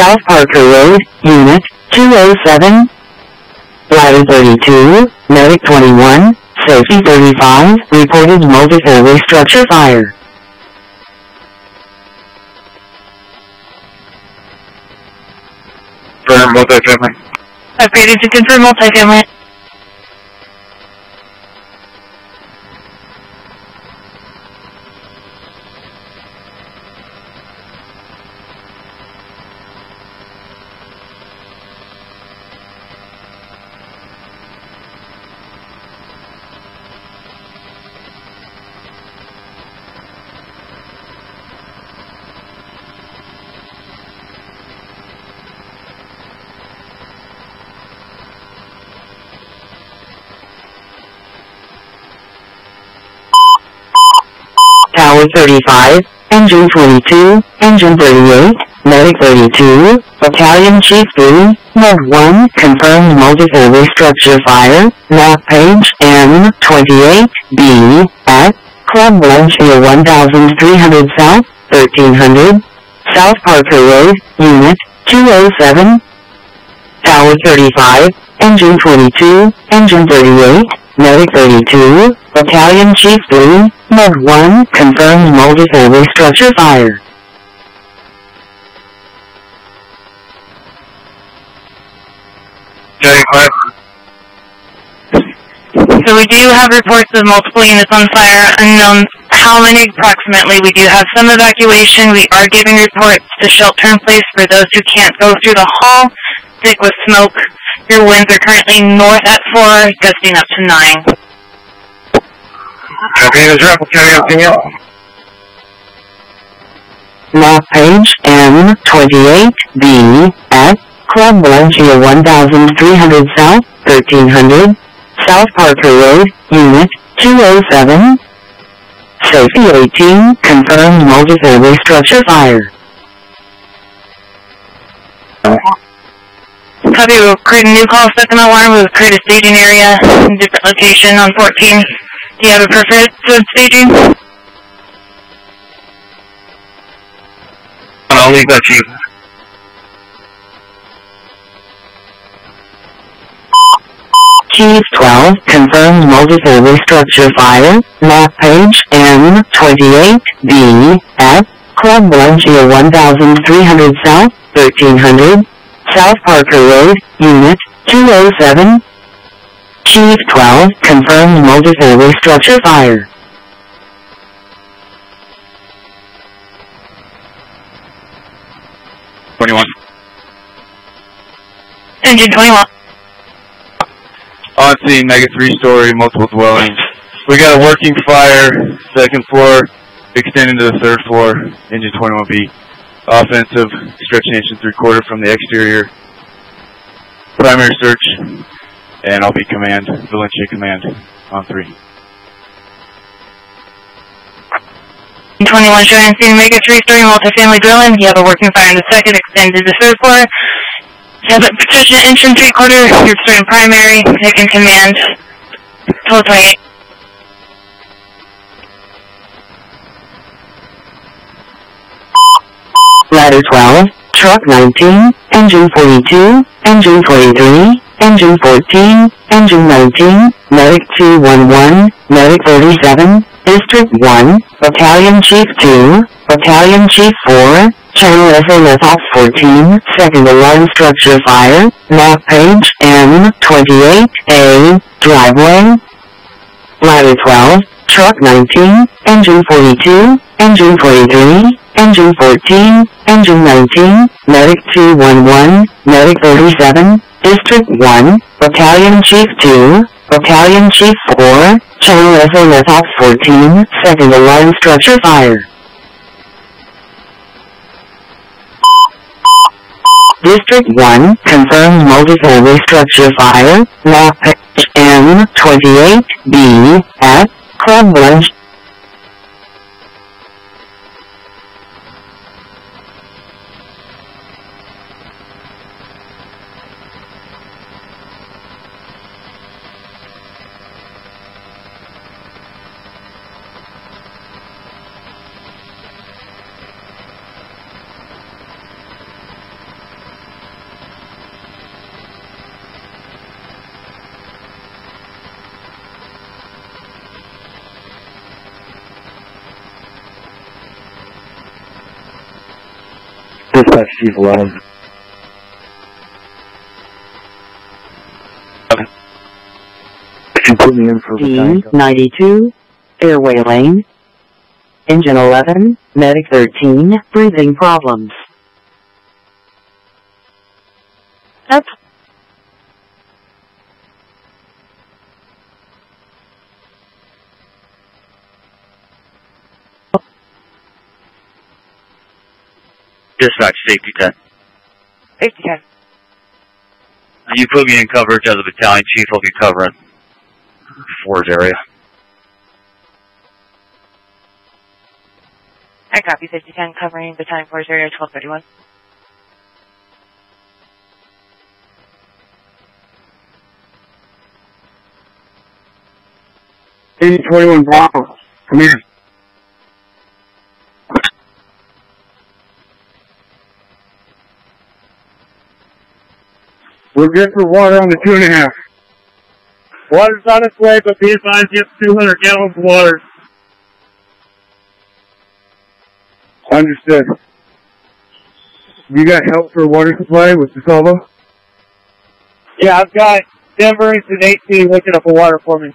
South Parker Road, Unit 207. Ladder 32, Medic 21, Safety 35, reported multi-family structure fire. Confirm multifamily. Upgraded to confirm multifamily. Tower 35, Engine 22, Engine 38, Medic 32, Battalion Chief 3, Med 1, confirmed multi-family structure fire, map page M28B, at Club Valencia 1300 South, 1300, South Parker Road, Unit 207, Tower 35, Engine 22, Engine 38, Medic 32, Battalion Chief 3, Med 1, confirmed multi-family structure fire. Jetty 5. So we do have reports of multiple units on fire, unknown how many approximately. We do have some evacuation. We are giving reports to shelter in place for those who can't go through the hall, thick with smoke. Your winds are currently north at 4, gusting up to 9. Copy, is replicating anything else? Map page M28B, at Club Valencia 1300 South, 1300, South Parker Road, Unit 207. Safety 18, confirmed multi-family structure fire. Uh, Copy, we'll create a new call, second alarm. We'll create a staging area, in different location on 14. Do you have a preferred zone staging? I'll leave that to you. Chief 12, confirmed multi-family structure fire, map page M28B, at Club Valencia 1300 South, 1300, South Parker Road, Unit 207. Chief 12, confirmed multi-family structure fire. Twenty-one. Engine 21. on scene, mega three-story, multiple dwellings. We got a working fire, second floor, extending to the third floor, engine 21B. Offensive, stretch nation three-quarter from the exterior. Primary search, and I'll be command, Valencia command, on three. 21 showing scene, make a three-story multifamily dwelling. You have a working fire in the second, extended to third floor. You have a protection engine three-quarter, you're starting primary, taking command. Total 28. Ladder 12, Truck 19, Engine 42, Engine 43, Engine 14, Engine 19, Medic 211, Medic 37, District 1, Battalion Chief 2, Battalion Chief 4, Channel SMF 14, Second Alarm Structure Fire, Map Page M28A, Driveway, Ladder 12, Truck 19, Engine 42, Engine 43, Engine 14, Engine 19, Medic 211, Medic 37, District 1, Battalion Chief 2, Battalion Chief 4, Channel SMF 14, Second Alarm Structure Fire. District 1, confirmed multi-family structure fire, map page M28B, at Club Dispatch Chief 11. Can you put me in for battalion cover? D92, airway lane. Engine 11, medic 13, breathing problems. Dispatch safety 10. Safety 10. You put me in coverage as a battalion chief. I'll be covering Ford's area. I copy 50 10 covering battalion force area 1231. Eighty twenty-one Bravo. Come here. We're good for water on the two and a half. Water's on its way, but be advised you have 200 gallons of water. Understood. You got help for water supply with DeSalvo? Yeah, I've got Denver and 18 looking up a water for me.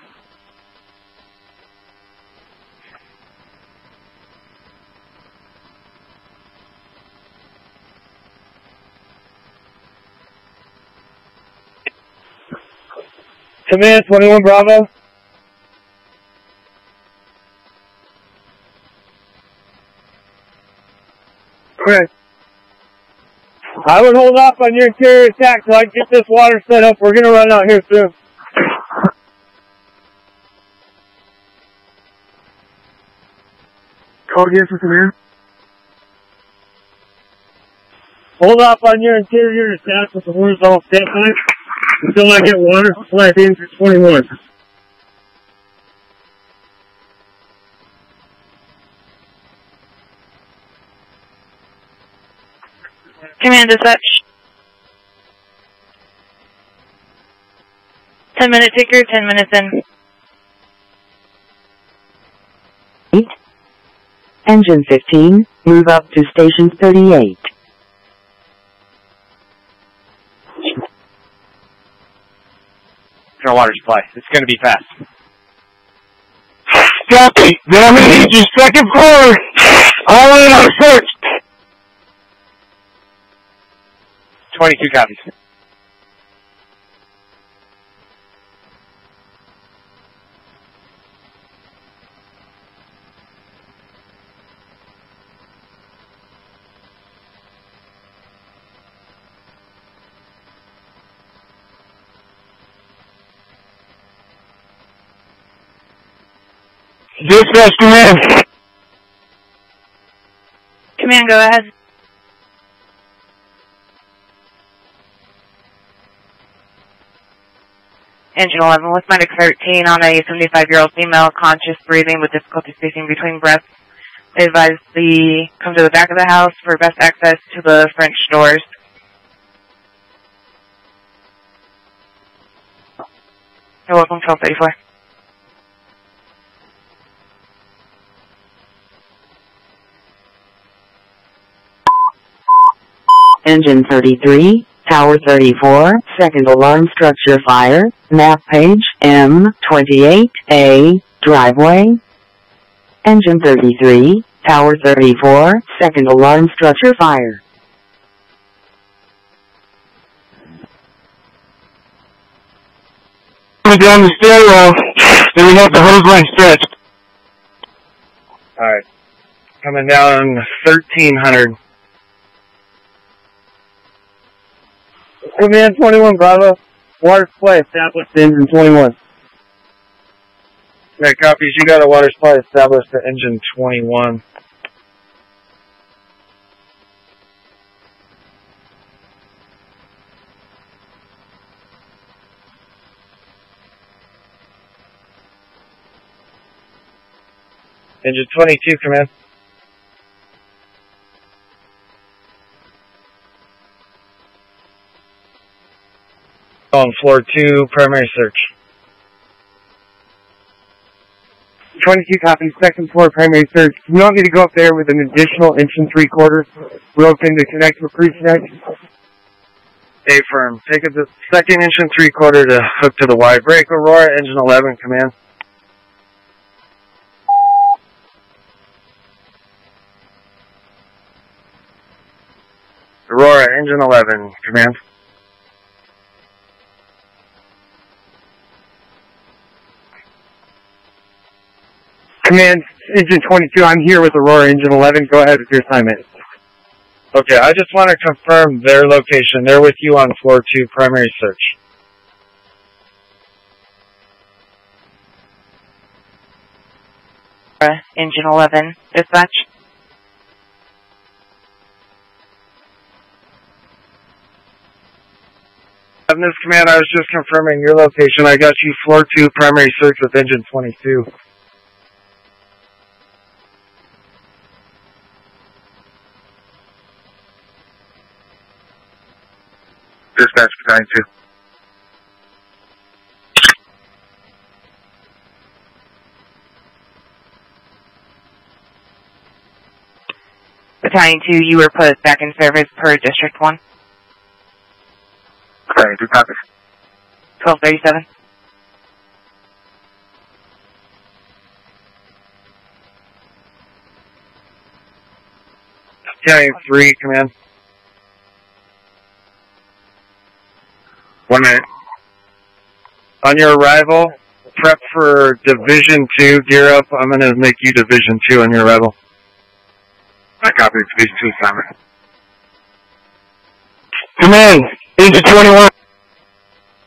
Command 21 Bravo. Okay. I would hold off on your interior attack till I get this water set up. We're gonna run out here soon. Call again for command. Hold off on your interior attack with the all standby until I get water supply to 21. Command dispatch. 10 minute ticker, 10 minutes in. Eight. Engine 15, move up to station 38. Our water supply. It's gonna be fast. Copy. need your second floor. All in on search. 22 copies. Dispatch command. Command, go ahead. Engine 11 with medic 13 on a 75-year-old female, conscious breathing with difficulty speaking between breaths. They advise the come to the back of the house for best access to the French doors. You're welcome, 1234. Engine 33, Tower 34, second alarm structure fire, map page M28A, driveway. Engine 33, Tower 34, second alarm structure fire. Coming down the stairwell. Then we have the hose line stretched. Alright. Coming down 1300. Command 21 Bravo. Water supply established to engine 21. Okay, copies. You got a water supply established to engine 21. Engine 22, command. On floor 2, primary search. 22 copies, second floor primary search. You want me to go up there with an additional inch and three quarters rope in to connect with pre-check? A firm. Take it the second inch and three quarter to hook to the Y. Break Aurora, engine 11, command. Aurora, engine 11, command. Command, engine 22, I'm here with Aurora, engine 11. Go ahead with your assignment. Okay, I just want to confirm their location. They're with you on floor two, primary search. Engine 11, dispatch. Having this command, I was just confirming your location. I got you floor two, primary search with engine 22. Battalion two. Battalion 2, you were put back in service per District 1, Battalion two copies. 1237. Battalion three, command. One minute. On your arrival, prep for Division Two. Gear up. I'm going to make you Division Two on your arrival. I copy Division Two assignment. Command, engine 21.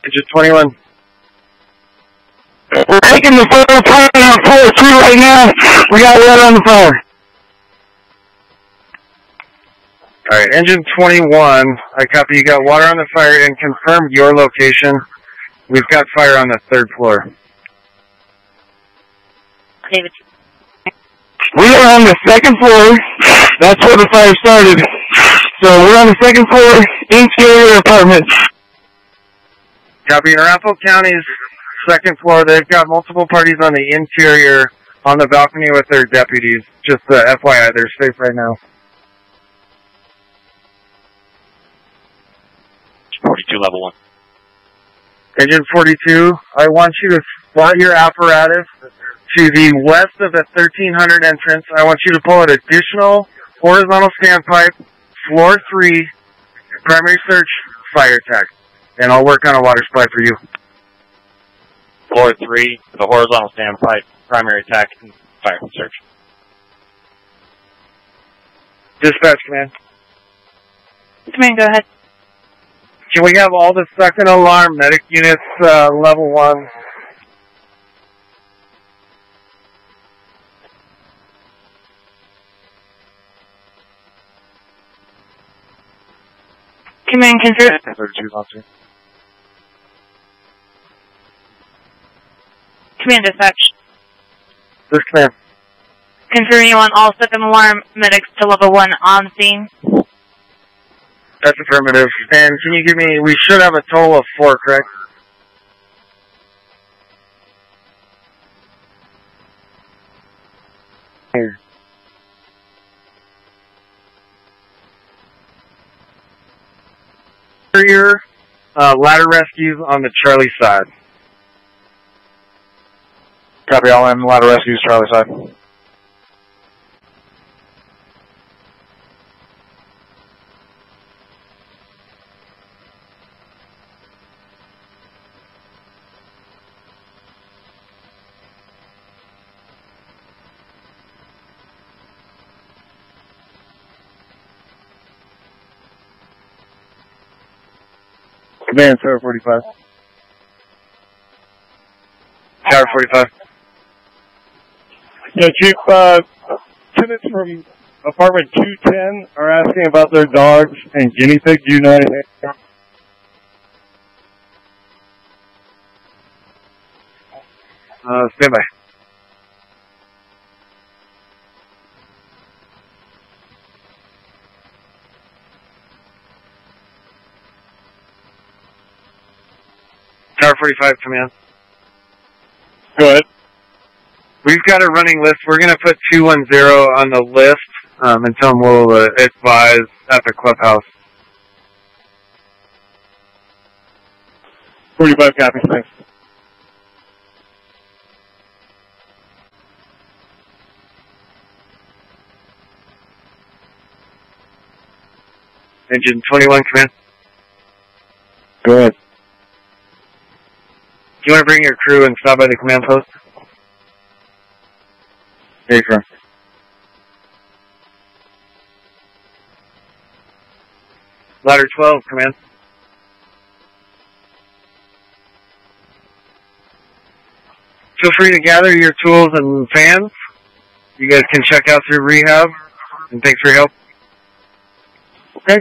Engine 21. We're taking the fire plan on floor two right now. We got lead on the fire. All right, engine 21. I copy. You got water on the fire and confirm your location. We've got fire on the third floor. David. We are on the second floor. That's where the fire started. So we're on the second floor, interior apartments. Copy. In Arapahoe County's second floor, they've got multiple parties on the interior on the balcony with their deputies. Just uh, the FYI, they're safe right now. 42 level 1. Engine 42, I want you to spot your apparatus to the west of the 1300 entrance. I want you to pull an additional horizontal standpipe, floor 3, primary search, fire tech. And I'll work on a water supply for you. Floor 3, the horizontal standpipe, primary attack, and fire search. Dispatch command. Command, go ahead. Can we have all the second alarm medic units uh, level 1? Command, confirm, 32 officer. command dispatch. This command. Confirm you want all second alarm medics to level 1 on scene. That's affirmative. And can you give me, we should have a total of four, correct? Interior, uh, ladder rescues on the Charlie side. Copy all in ladder rescues, Charlie side. Command, Tower 45. Tower 45. Yeah, Chief, uh, tenants from apartment 210 are asking about their dogs and guinea pigs. Do you know anything? Uh, stand by. 45, command. Go ahead. We've got a running list. We're going to put 210 on the list um, and tell them we'll uh, advise at the clubhouse. 45 copy, thanks. Engine 21, command. Go ahead. Do you want to bring your crew and stop by the command post? Hey, sir. Ladder 12, command. Feel free to gather your tools and fans. You guys can check out through rehab. And thanks for your help. Okay.